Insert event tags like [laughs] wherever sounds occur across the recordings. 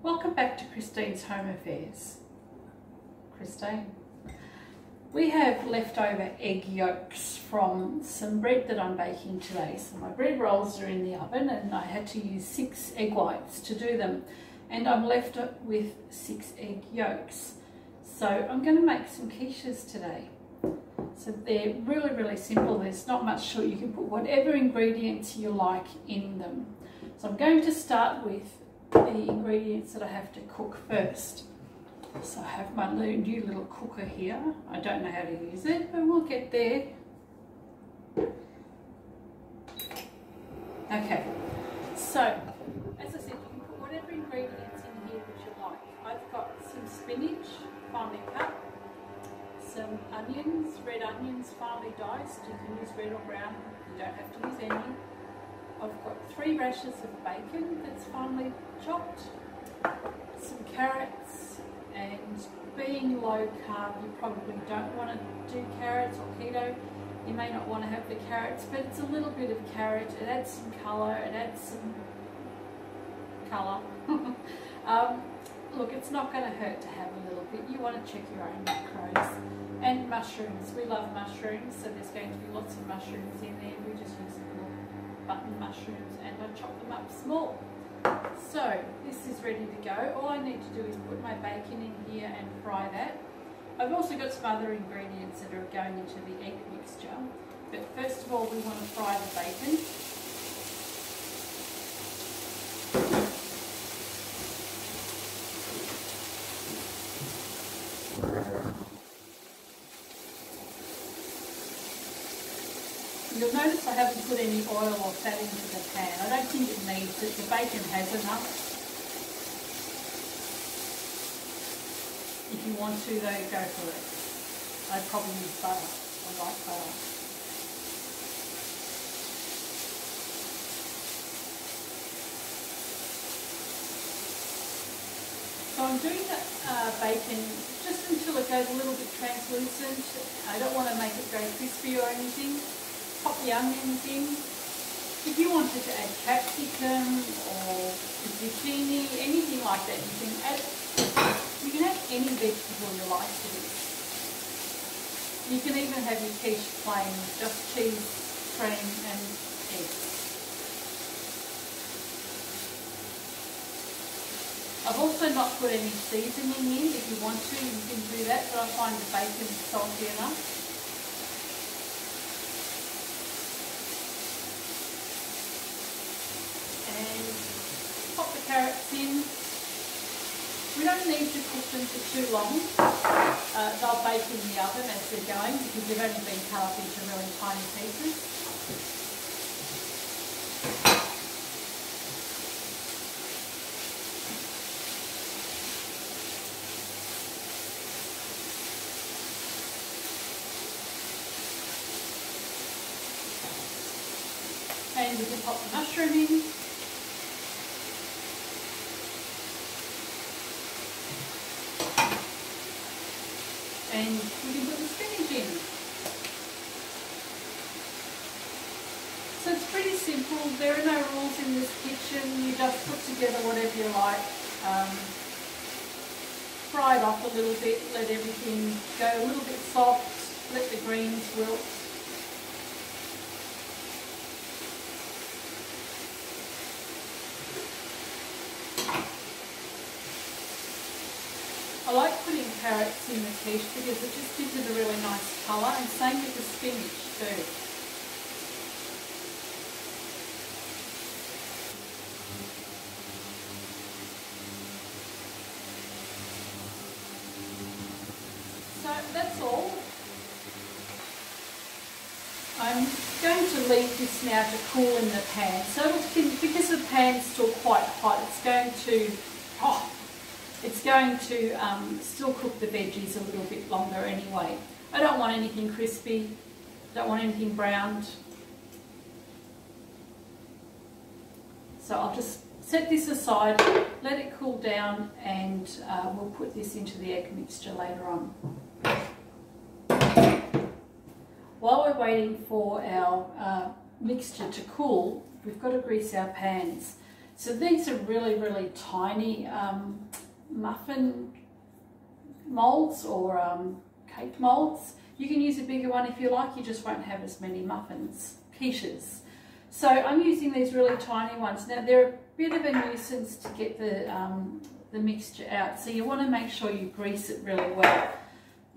Welcome back to Christine's Home Affairs. Christine. We have leftover egg yolks from some bread that I'm baking today. So my bread rolls are in the oven and I had to use six egg whites to do them. And I'm left with six egg yolks. So I'm going to make some quiches today. So they're really, really simple. There's not much to. You can put whatever ingredients you like in them. So I'm going to start with the ingredients that I have to cook first. So I have my new little cooker here. I don't know how to use it, but we'll get there. Okay, so as I said, you can put whatever ingredients in here that you like. I've got some spinach, finely cut, some onions, red onions finely diced. You can use red or brown, you don't have to use any. I've got three rashers of bacon that's finely chopped, some carrots, and being low carb, you probably don't want to do carrots or keto. You may not want to have the carrots, but it's a little bit of carrot. It adds some colour, it adds some colour. [laughs] um, look, it's not going to hurt to have a little bit. You want to check your own macros. And mushrooms. We love mushrooms, so there's going to be lots of mushrooms in there. We just use button mushrooms and I chop them up small. So this is ready to go. All I need to do is put my bacon in here and fry that. I've also got some other ingredients that are going into the egg mixture. But first of all we want to fry the bacon. You'll notice I haven't put any oil or fat into the pan. I don't think it needs it. The bacon has enough. If you want to though, go for it. I'd probably use butter. I like butter. So I'm doing the uh, bacon just until it goes a little bit translucent. I don't want to make it very crispy or anything pop the onions in. If you wanted to add capsicum or zucchini, anything like that, you can add, you can add any vegetable you like to this. You can even have your quiche plain just cheese, cream and eggs. I've also not put any seasoning in. If you want to, you can do that, but I find the bacon salty enough. carrots in. We don't need to cook them for too long. Uh, they'll bake in the oven as they're going because they've only been cut up into really tiny pieces. And we can pop the mushroom in. and we can put the spinach in. So it's pretty simple. There rules in this kitchen. You just put together whatever you like. Um, fry it off a little bit, let everything go a little bit soft, let the greens wilt. I like putting carrots in the quiche because it just gives it a really nice colour and same with the spinach too. So that's all. I'm going to leave this now to cool in the pan. So because the pan's still quite hot, it's going to, oh, it's going to um, still cook the veggies a little bit longer anyway. I don't want anything crispy, I don't want anything browned. So I'll just set this aside, let it cool down and uh, we'll put this into the egg mixture later on. While we're waiting for our uh, mixture to cool, we've got to grease our pans. So these are really, really tiny um, muffin molds or um, cake molds. You can use a bigger one if you like, you just won't have as many muffins, quiches. So I'm using these really tiny ones. Now they're a bit of a nuisance to get the, um, the mixture out, so you want to make sure you grease it really well.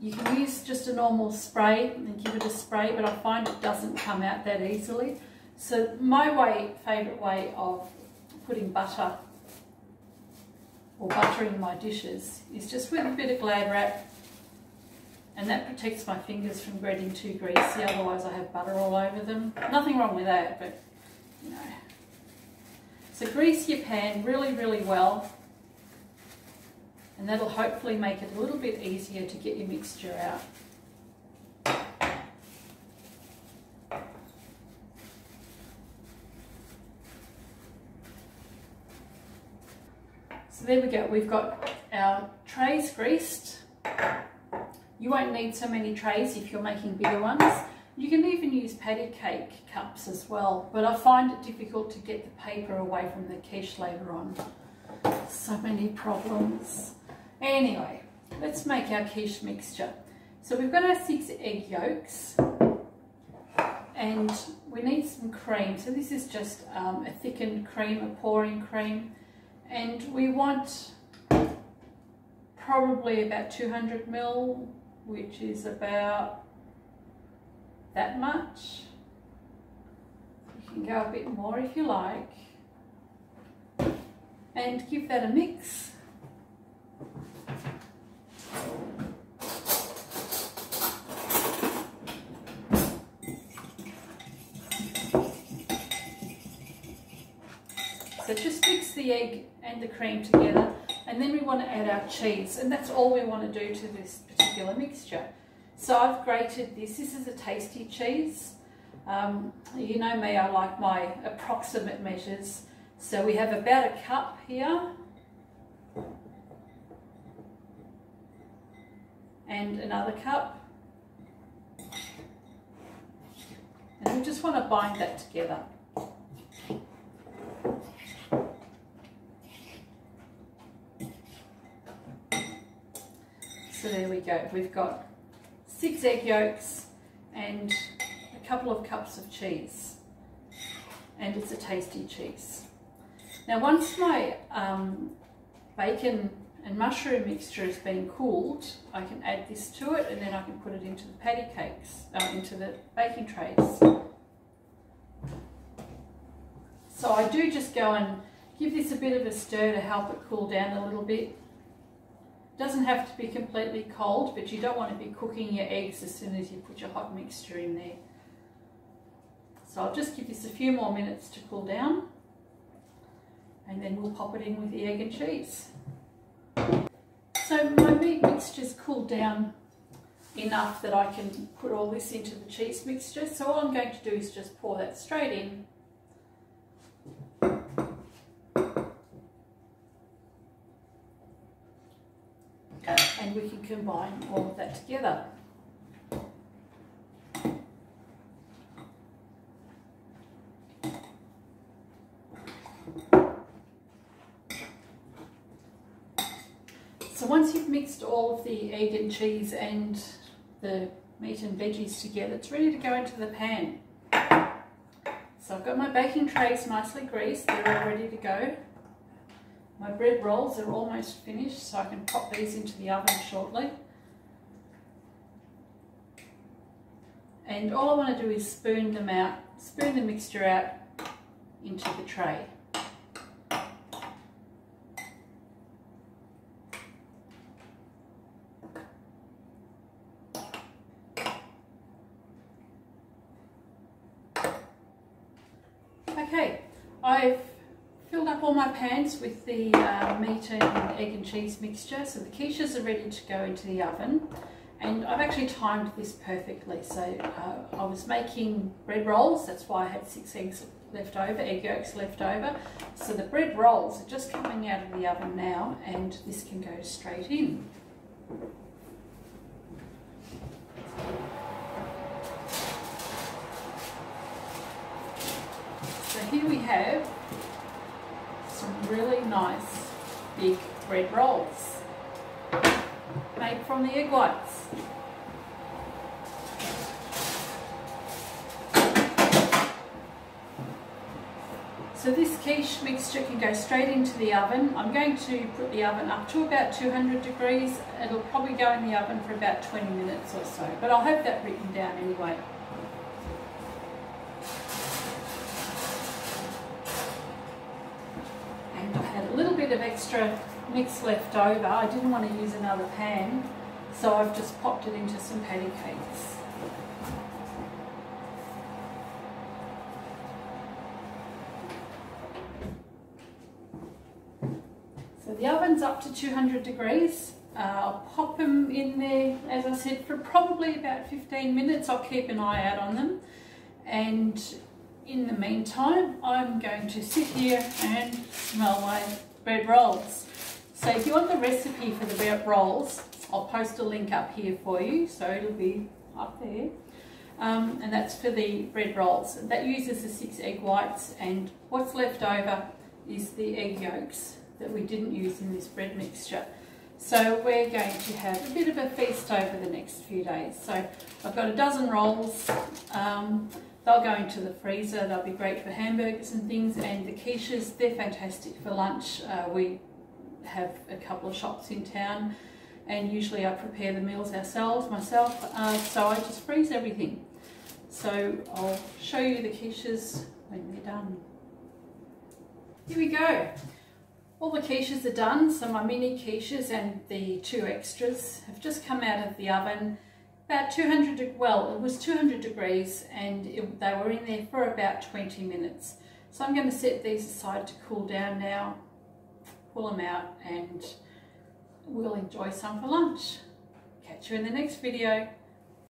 You can use just a normal spray and give it a spray, but I find it doesn't come out that easily. So my way, favourite way of putting butter or buttering my dishes is just with a bit of glad wrap and that protects my fingers from getting too greasy, otherwise I have butter all over them. Nothing wrong with that, but you know. So grease your pan really, really well and that'll hopefully make it a little bit easier to get your mixture out. So there we go, we've got our trays greased. You won't need so many trays if you're making bigger ones. You can even use patty cake cups as well, but I find it difficult to get the paper away from the quiche later on. So many problems. Anyway, let's make our quiche mixture. So we've got our six egg yolks and we need some cream. So this is just um, a thickened cream, a pouring cream. And we want probably about 200 mil, which is about that much. You can go a bit more if you like. And give that a mix. So just mix the egg and the cream together and then we want to add our cheese and that's all we want to do to this particular mixture. So I've grated this, this is a tasty cheese. Um, you know me, I like my approximate measures. So we have about a cup here and another cup. And we just want to bind that together. So there we go. We've got six egg yolks and a couple of cups of cheese. And it's a tasty cheese. Now once my um, bacon and mushroom mixture has been cooled, I can add this to it and then I can put it into the patty cakes, uh, into the baking trays. So I do just go and give this a bit of a stir to help it cool down a little bit doesn't have to be completely cold, but you don't want to be cooking your eggs as soon as you put your hot mixture in there. So I'll just give this a few more minutes to cool down and then we'll pop it in with the egg and cheese. So my meat mixture's cooled down enough that I can put all this into the cheese mixture. So all I'm going to do is just pour that straight in and we can combine all of that together. So once you've mixed all of the egg and cheese and the meat and veggies together, it's ready to go into the pan. So I've got my baking trays nicely greased, they're all ready to go. My bread rolls are almost finished, so I can pop these into the oven shortly. And all I want to do is spoon them out, spoon the mixture out into the tray. Okay, I've filled up all my pans with the uh, meat and egg and cheese mixture. So the quiches are ready to go into the oven. And I've actually timed this perfectly. So uh, I was making bread rolls. That's why I had six eggs left over, egg yolks left over. So the bread rolls are just coming out of the oven now and this can go straight in. So here we have really nice big bread rolls made from the egg whites. So this quiche mixture can go straight into the oven. I'm going to put the oven up to about 200 degrees. It'll probably go in the oven for about 20 minutes or so, but I'll have that written down anyway. Bit of extra mix left over. I didn't want to use another pan, so I've just popped it into some patty cakes. So the oven's up to 200 degrees. Uh, I'll pop them in there, as I said, for probably about 15 minutes. I'll keep an eye out on them. And in the meantime, I'm going to sit here and smell my bread rolls. So if you want the recipe for the bread rolls, I'll post a link up here for you. So it'll be up there. Um, and that's for the bread rolls. That uses the six egg whites and what's left over is the egg yolks that we didn't use in this bread mixture. So we're going to have a bit of a feast over the next few days. So I've got a dozen rolls. Um, they'll go into the freezer. They'll be great for hamburgers and things. And the quiches, they're fantastic for lunch. Uh, we have a couple of shops in town and usually I prepare the meals ourselves, myself. Uh, so I just freeze everything. So I'll show you the quiches when they're done. Here we go. All the quiches are done, so my mini quiches and the two extras have just come out of the oven. About 200, well, it was 200 degrees and it, they were in there for about 20 minutes. So I'm going to set these aside to cool down now, pull them out and we'll enjoy some for lunch. Catch you in the next video.